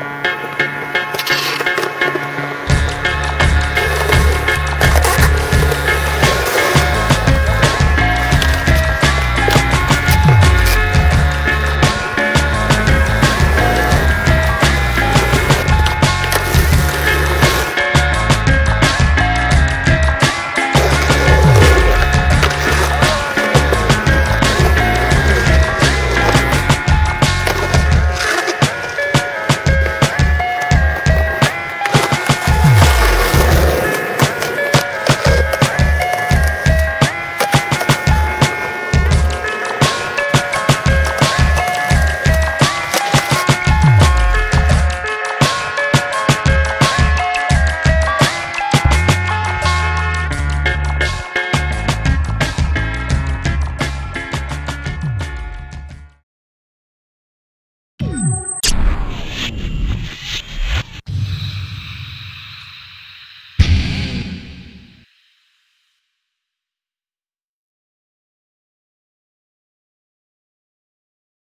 Bye.